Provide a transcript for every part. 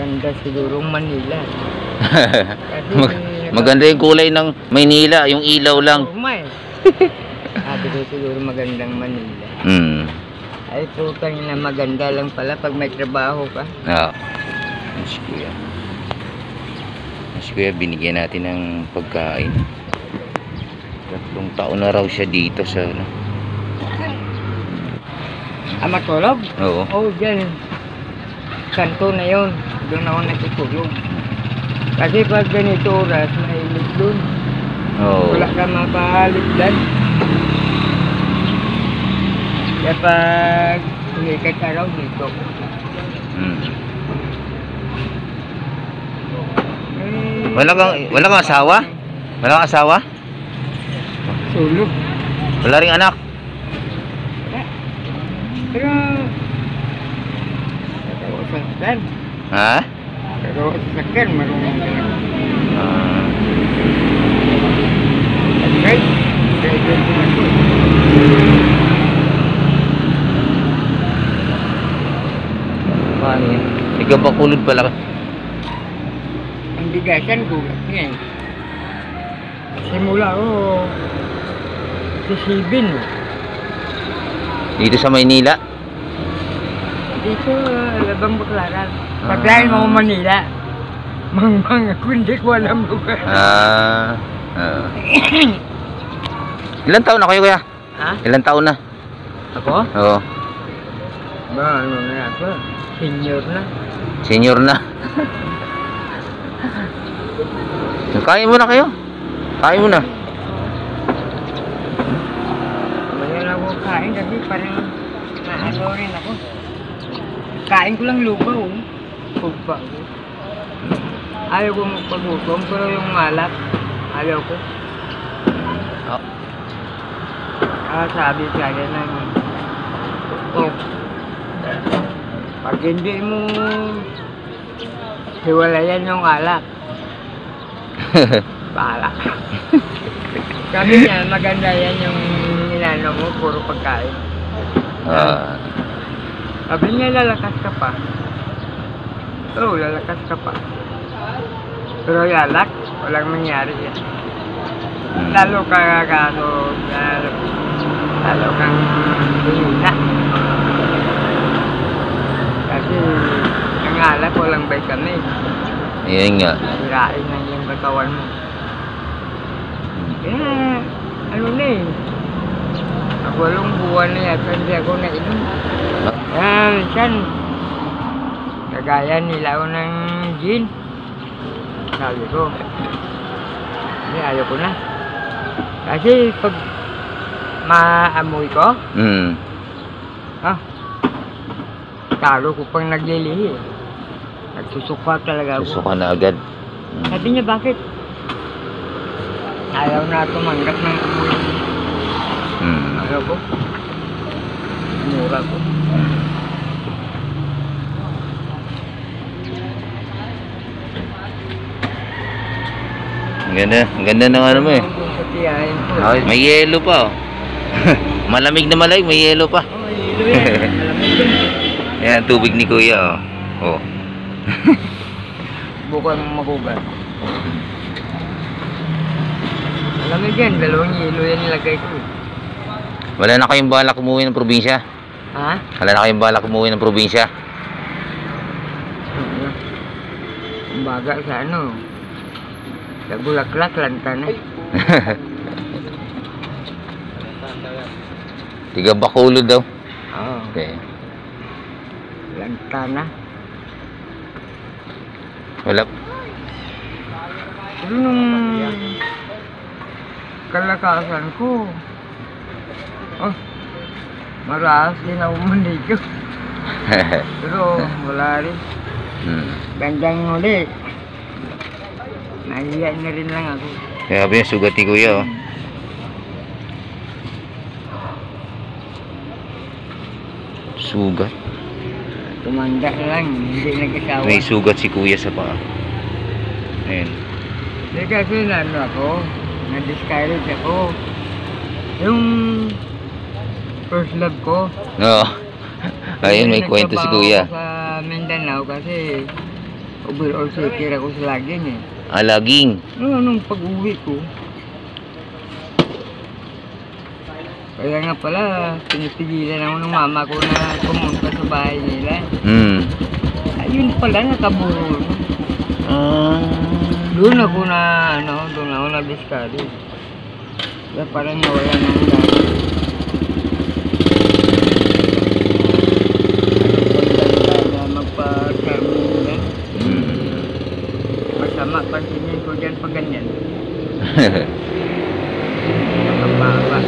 Maganda siguro ang Manila. Kasi, Mag- maganda yung kulay ng Maynila, yung ilaw lang. Umay. Sabi ko siguro magandang Manila. Hmm. Ay, putang na maganda lang pala pag may trabaho ka. Ah. Si Kuya. Si Kuya, binigyan natin ng pagkain. Tatlong taon na raw siya dito sa ano. Ah, matulog? Oo. Oo, oh, dyan. Kanto na yun. Doon ako natutulog. Kasi pag ganito oras, mahilig doon. Oo. Wala ka mapahaligdan. Kaya pag sumikat araw dito. Hmm. Eh, Wala kang wala kang asawa? Wala kang asawa? Sulog. Wala ring anak. Pero... Pero sa sakyan. Ha? Pero sa sakyan, marunong na. Ah. Okay? Paano yan? Ikaw ba kulod pala? Ang bigasan ko, yan. Simula ko, si Sibin. Dito sa Maynila? Dito, labang baklaran. Ah. Pagkain mo Manila. Mangmang ako, hindi ko alam lugar. Ah. ah. Ilan taon na kayo kuya? Ha? Ilan taon na? Ako? Oo. Ba, ano na ako? Senior na. Senior na. Kain mo na kayo. Kain mo na. Mayroon ako kain kasi parang naano rin ako. Kain ko lang lugaw. Pugpa ko. Ayaw ko magpagutom pero yung malat, ayaw ko. Oh. Ah, sabi sa akin ng oh, pag hindi mo hiwalayan yung alak, bahala. ka. sabi niya, maganda yan yung inano mo, puro pagkain. Ah. Sabi niya, lalakas ka pa. Oo, lalakas ka pa. Pero yung alak, walang nangyari yan. Lalo ka kaso, lalo, lalo kang humina. Kasi ang alak walang vitamin. Yan nga. Sirain lang yung katawan mo. Kaya, ano na eh. Walong buwan na yata hindi ako nainom. Kaya minsan, kagaya nila ako ng gin. Sabi ko, hindi ayaw ko na. Kasi pag maamoy ko, Hmm. ah, talo ko pang naglilihi. Nagsusuka talaga ako. Gusto ka na agad. Hmm. Sabi niya, bakit? Ayaw na tumanggap ng amoy. Hmm. Ayaw ko. Mura ko. Ang ganda. Ang ganda ng ano mo eh. Ko. May yelo pa oh. Malamig na malamig, may yelo pa. Oh, yan. Malamig yan. Yan ang tubig ni Kuya oh. Oh. Bukan mo magugan. Malamig yan. Dalawang hilo yan nilagay ko. eh. Wala na kayong balak umuwi ng probinsya? Ha? Wala na kayong balak umuwi ng probinsya? Kumbaga sa ano. Sa bulaklak, lanta na. Tiga Bacolod daw. Oo. Okay. Lanta na. Wala. Pero nung kalakasan ko, oh, maraas din ako manigo. Pero wala rin. hmm. Bandang uli. Nahiya na rin lang ako. Kaya ba yung sugat ni Kuya oh. Sugat. Tumanda lang, hindi nag-asawa. May sugat si Kuya sa paa. Ayun. Hindi kasi na ano ako, na-discourage ako. Yung first love ko. No. Ayun, may kwento si Kuya. sa Mindanao kasi overall seeker ako sa laging eh. Alaging. Ano, nung pag-uwi ko. Kaya nga pala, pinipigilan ako ng mama ko na pumunta sa bahay nila. Hmm. Ayun pala, nakaburo. Ah. Doon ako na, ano, doon ako na discarded. Kaya parang nawala ng gano'n. na magpa-termin nila. Hmm. Masama, pansinin ko dyan pag ganyan. Nakababa.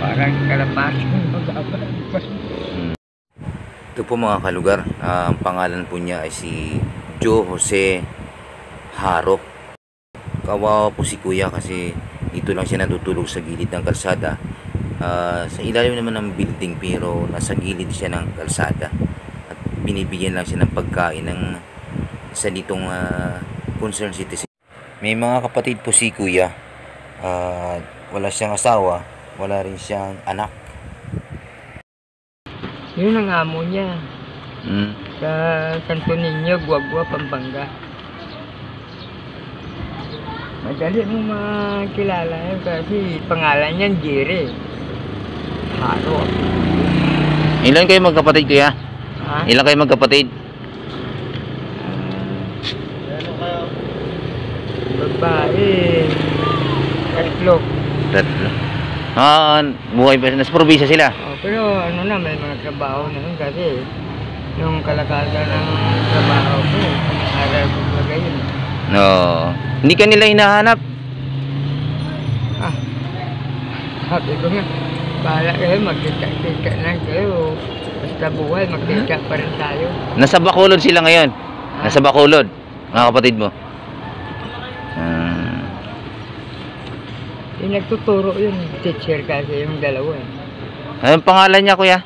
Parang kalapasan magababa. Ito po mga kalugar, ah, ang pangalan po niya ay si Joe Jose Haro. Kawawa po si kuya kasi dito lang siya natutulog sa gilid ng kalsada. Ah, sa ilalim naman ng building pero nasa gilid siya ng kalsada. At binibigyan lang siya ng pagkain ng isa ditong ah, concerned citizen. May mga kapatid po si kuya. Ah, wala siyang asawa, wala rin siyang anak. Yun ang amo niya. Mm. Sa Santo Niño, Guagua, Pampanga. Madali mo makilala yan kasi pangalan niyan Jerry. Haro. Ilan kayo magkapatid kuya? Ha? Ilan kayo magkapatid? Babae. Tatlo. Tatlo. Ah, buhay pa nasa probinsya sila. Oh, pero ano na, may mga trabaho na yun kasi yung kalakasan ng trabaho ko, araw ko talaga yun. No. Hindi ka nila hinahanap. Ah, sabi ko nga, bahala kayo, magkita-kita lang kayo. Basta buhay, magkita pa rin tayo. Nasa Bacolod sila ngayon. Nasa Bacolod. Mga kapatid mo. Ah. Yung nagtuturo yun, teacher kasi yung dalawa eh. Anong pangalan niya kuya?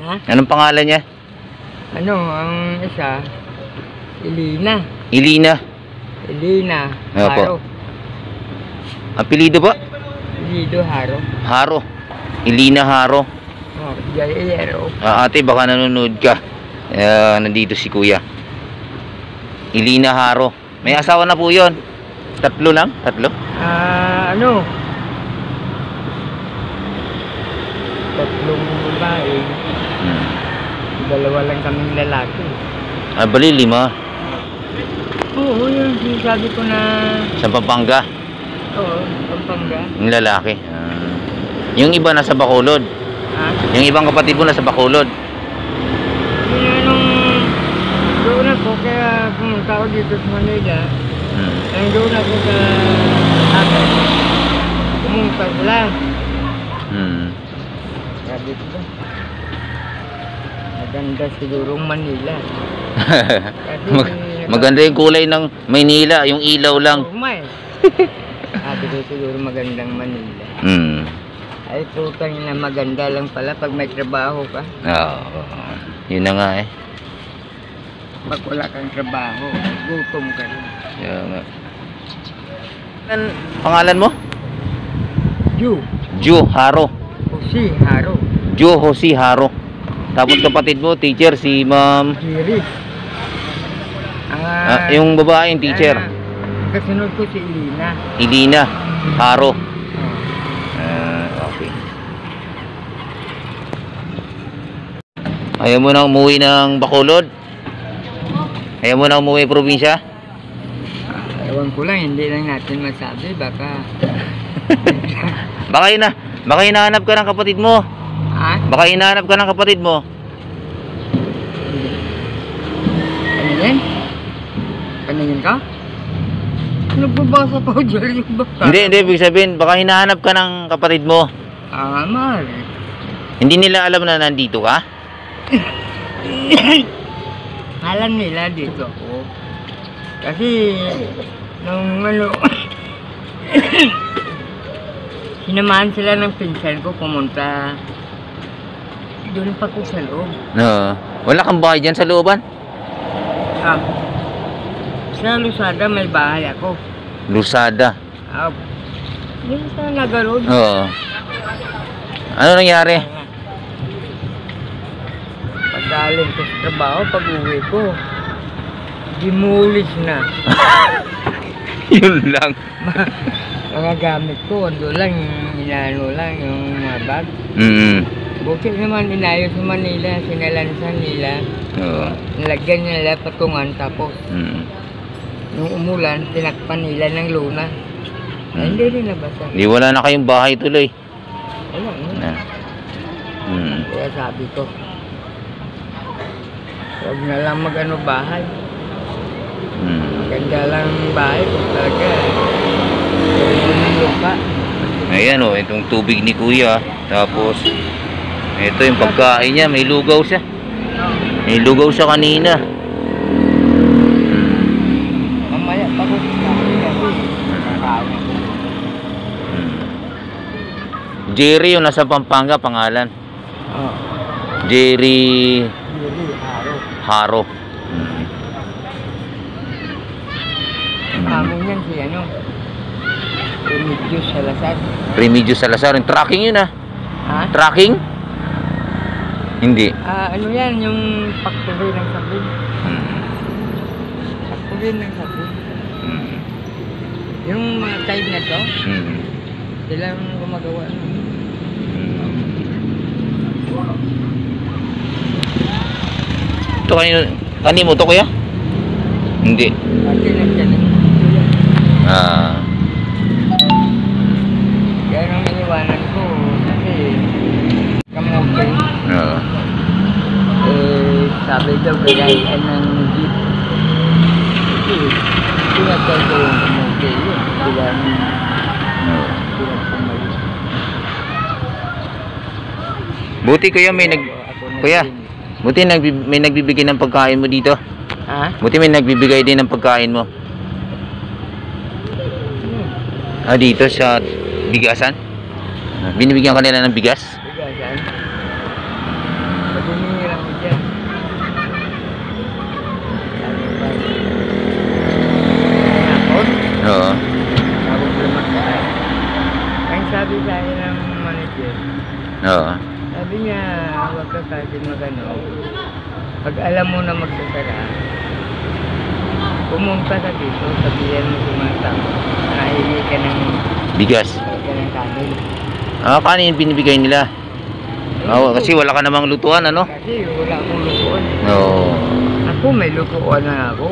Ha? Anong pangalan niya? Ano, ang isa, Elina. Ilina. Elina Ano po? Haro. Apelido po? Lido Haro. Haro. Ilina Haro. Oh, J-A-R-O. Ah, ate, baka nanonood ka. Ah, nandito si kuya. Ilina Haro. May asawa na po yon. Tatlo lang? Tatlo? Ah, ano? Tatlong babae. Hmm. Dalawa lang kaming lalaki. Ah, bali lima. Oo, yun. Sinasabi ko na, Sa Pampanga. oo, Pampanga. Yung lalaki. Ah. yung iba nasa Bacolod. Ah, Yung ibang kapatid mo nasa Bacolod. yun nung doon ako, kaya pumunta ako dito sa Manila. Hmm. Nang doon ako sa akin. Pumunta sila. Ba? Maganda sigurong Manila. Kasi, Mag- maganda yung kulay ng Maynila, yung ilaw lang. Umay. Sabi ko siguro magandang Manila. Hmm. Ay, putang na maganda lang pala pag may trabaho ka. Oo. Yun na nga eh. Pag wala kang trabaho, gutom ka rin. Kaya nga. An- pangalan mo? Ju, Jo Haro. Si Haro, Jo Jose Haro. Tapos kapatid mo, teacher, si Ma'am. Jiri. Ah, yung babaeng teacher, ah, kasunod ko si Ilina. Ilina Haro. Oh. Ah, okay. Ayaw mo na umuwi ng Bacolod? Ayaw mo na umuwi probinsya? Ah, ewan ko lang, hindi lang natin masabi. Baka, Baka ina, baka hinahanap ka ng kapatid mo. ah, Baka hinahanap ka ng kapatid mo. Paningin? Paningin ka? Nagbabasa pa dyan yung bata. Hindi, hindi, ibig sabihin, baka hinahanap ka ng kapatid mo. Ah, mahal. Hindi nila alam na nandito ka? Alam nila dito ako. Kasi, nung ano, sinamahan sila ng pinsan ko pumunta. Doon pa ko sa loob. No. Wala kang bahay dyan sa looban? Ah, sa Lusada may bahay ako. Lusada. Ah, yun sa Nagarod. Oo. Ano nangyari? Pagka galing ko sa trabaho, pag uwi ko, dimulis na. Yun lang. Mga gamit ko, ando lang, inaano lang, yung mga bag. Mm. Buti naman, inayos naman nila, sinalansan nila. Oo. Nilagyan nila patungan, tapos Mm. nung umulan, tinakpan nila ng luna. Ay, Mm. hindi rin nabasa. Di wala na kayong bahay tuloy. Wala, no? Na. Mm. Kaya sabi ko, huwag na lang mag-ano bahay. Mm. Ganda lang ang bahay kung talaga. Lupa. Ayan o, itong tubig ni kuya. Tapos, ito yung pagkain niya. May lugaw siya. May lugaw siya kanina. Mamaya pa ko sabi kasi. Kakain ako. Mm. Jerry yung nasa Pampanga pangalan. Oh, Jerry araw. Haro. Amo niyan si ano. Remedios Salazar. Remedios Salazar. Yung tracking yun ah. Ha? Tracking? Hindi. Ah, ano yan, yung factory ng sabon. Mm. Factory ng sabon. Mm. Yung mga time na to, Mm. sila ang gumagawa nun. Mm. Ito kanino, kanino to kuya? Hindi. Kasi nagkanin. Ah. Kaya nung iniwanan ko, kasi kamote, Oo. eh, sabi daw kayaan ng jeep. Kasi, pinatay ko yung kamote yun. Ang Oo. Buti kuya may nag Kuya. Buti nagbi- may nagbibigay ng pagkain mo dito. Ha? Buti may nagbibigay din ng pagkain mo. Ah, dito sa bigasan? Binibigyan ka nila ng bigas? Bigasan. Sabi pa, Hapon, Oo. tapos lumakaan. Ang sabi sa akin ng manager, Oo. sabi niya, huwag ka kasi magano. Pag alam mo na magsasara, pumunta ka dito, sabihan mo sa mga tao, nahingi ka ng, Bigas. ka ng kanin. Ah, kanin binibigay nila? Oo, kasi wala ka namang lutuan, ano? Kasi wala akong lutuan. Oo. Ako, may lutuan na ako.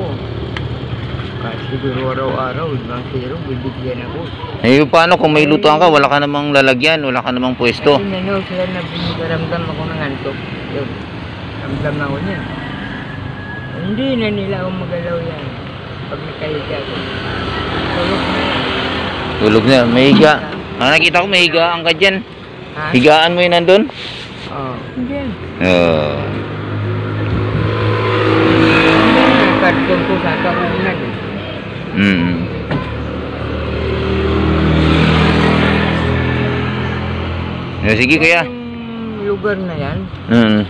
Kasi siguro araw-araw, ibang zero, bibigyan ako. Eh, paano kung may lutuan ka, wala ka namang lalagyan, wala ka namang pwesto? Kasi nano, sila na binigyaramdam ako ng antok. Ramdam ako niyan. Hindi na nila ako magalaw yan. Pag nakahiga. Tulog na yan. Tulog na, may higa. Ah, nakita ko may higaan ka dyan. Ha? Higaan mo yun nandun? Oo. Hindi. Oo. Karton ko sa kaunan. Mm. Eh, sige kuya. Yung lugar na yan, Mm.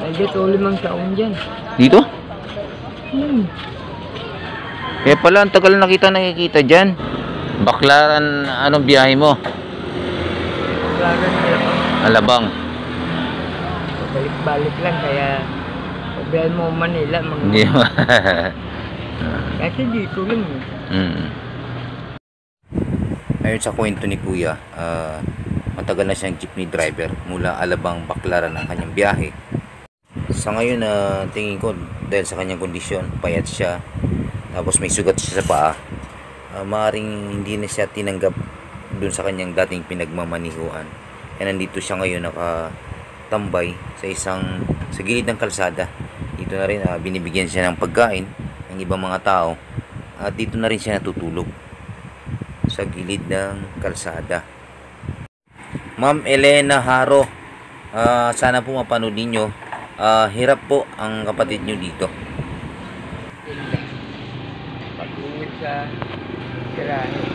medyo to limang taon dyan. Dito? Hmm. Kaya pala, ang tagal na kita nakikita dyan. Baklaran, anong biyahe mo? Klaran nila pa. Alabang. Balik-balik lang, kaya pagbihan mo Manila, mag Hindi ba? Kasi dito lang eh. mm. Ayon sa kwento ni Kuya, ah, matagal na siyang jeepney driver mula Alabang, Baklaran ang kanyang biyahe. Sa ngayon, na tingin ko, dahil sa kanyang kondisyon, payat siya, tapos may sugat siya sa paa, uh, maaaring hindi na siya tinanggap dun sa kanyang dating pinagmamanihuan. Kaya nandito siya ngayon nakatambay sa isang sa gilid ng kalsada. Dito na rin ah, binibigyan siya ng pagkain ng ibang mga tao at dito na rin siya natutulog sa gilid ng kalsada. Ma'am Elena Haro, ah, sana po mapanood ninyo. Ah, hirap po ang kapatid nyo dito. Tirahe.